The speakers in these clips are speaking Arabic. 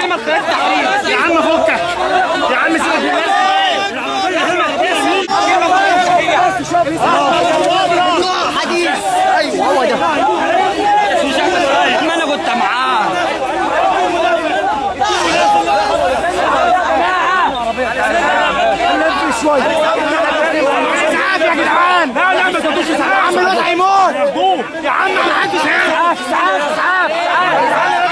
كلمة قيادة تحرير يا عم فكك يا عم سيبك حديث أيوه هو ده ما أنا كنت معاه شوية يا جدعان عم ما تقولش يا عم الواد هيموت يا عم ما حدش هيعمل اسعاف اسعاف اسعاف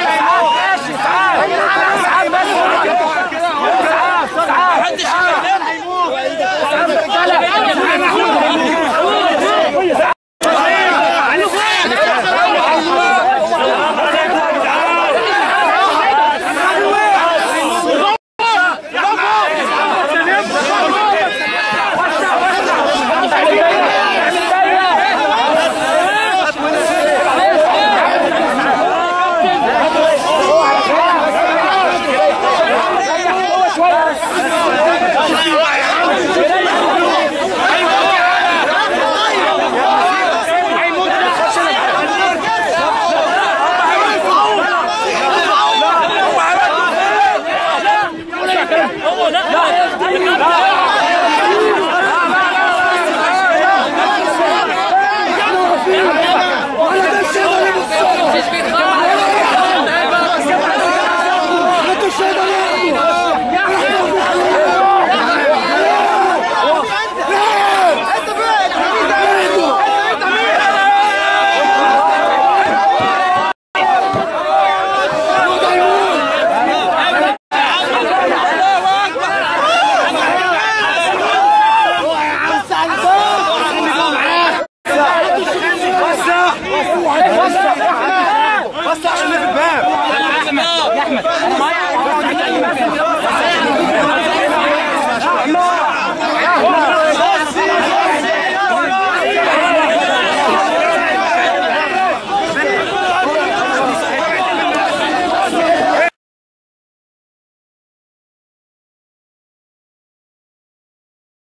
my house!